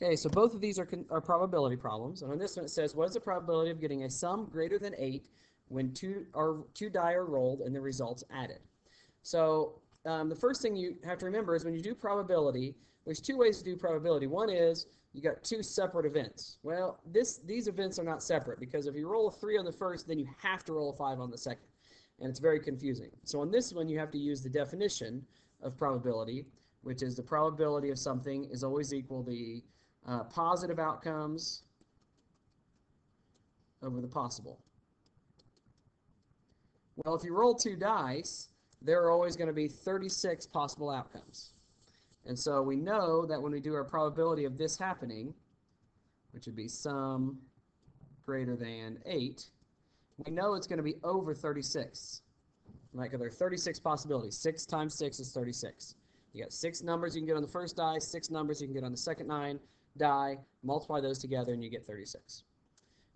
Okay, so both of these are, are probability problems. And on this one it says, what is the probability of getting a sum greater than 8 when two, are, two die are rolled and the results added? So um, the first thing you have to remember is when you do probability, there's two ways to do probability. One is you got two separate events. Well, this these events are not separate because if you roll a 3 on the first, then you have to roll a 5 on the second. And it's very confusing. So on this one, you have to use the definition of probability, which is the probability of something is always equal to the uh, positive outcomes over the possible. Well, if you roll two dice, there are always going to be 36 possible outcomes. And so we know that when we do our probability of this happening, which would be sum greater than 8, we know it's going to be over 36. Right, because there are 36 possibilities. 6 times 6 is 36. You got six numbers you can get on the first die, six numbers you can get on the second nine die, multiply those together, and you get 36.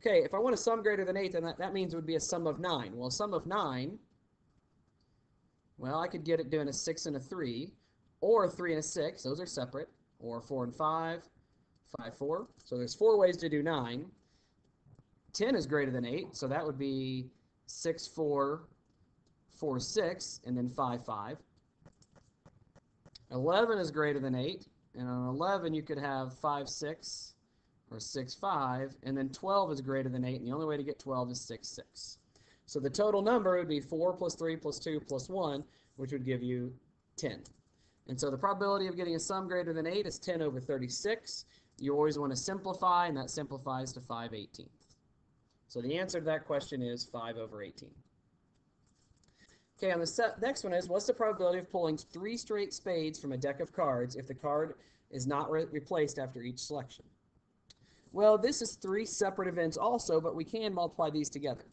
Okay, if I want a sum greater than 8, then that, that means it would be a sum of 9. Well, a sum of 9, well, I could get it doing a 6 and a 3, or a 3 and a 6. Those are separate. Or 4 and 5, 5, 4. So there's four ways to do 9. 10 is greater than 8, so that would be 6, 4, 4, 6, and then 5, 5. 11 is greater than 8, and on 11 you could have 5, 6, or 6, 5, and then 12 is greater than 8, and the only way to get 12 is 6, 6. So the total number would be 4 plus 3 plus 2 plus 1, which would give you 10. And so the probability of getting a sum greater than 8 is 10 over 36. You always want to simplify, and that simplifies to 5 18ths. So the answer to that question is 5 over 18. Okay, on the next one is, what's the probability of pulling three straight spades from a deck of cards if the card is not re replaced after each selection? Well, this is three separate events also, but we can multiply these together.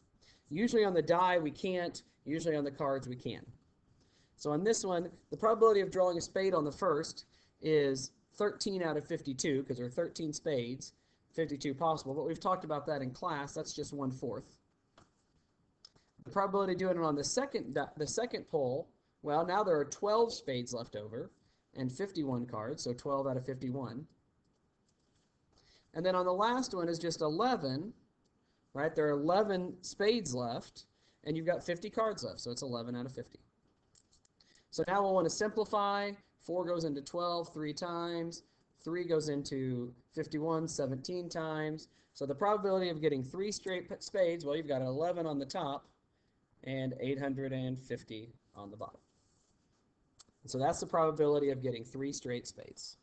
Usually on the die we can't, usually on the cards we can. So on this one, the probability of drawing a spade on the first is 13 out of 52, because there are 13 spades, 52 possible, but we've talked about that in class, that's just one-fourth. The probability of doing it on the second, the second pull, well, now there are 12 spades left over, and 51 cards, so 12 out of 51. And then on the last one is just 11, right? There are 11 spades left, and you've got 50 cards left, so it's 11 out of 50. So now we'll want to simplify. 4 goes into 12 three times. 3 goes into 51 17 times. So the probability of getting three straight spades, well, you've got 11 on the top and 850 on the bottom. So that's the probability of getting three straight spades.